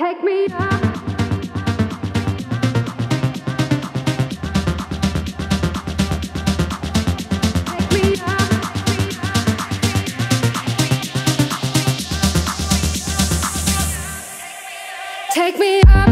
Take me up. Take me up. Take me up.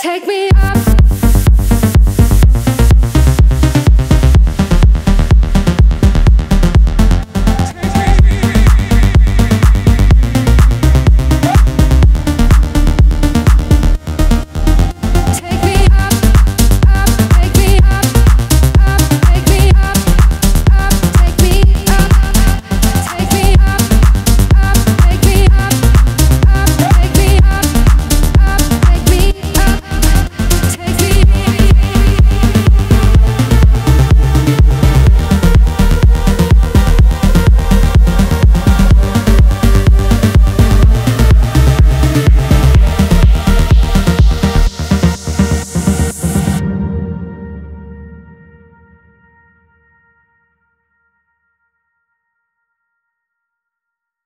Take me up.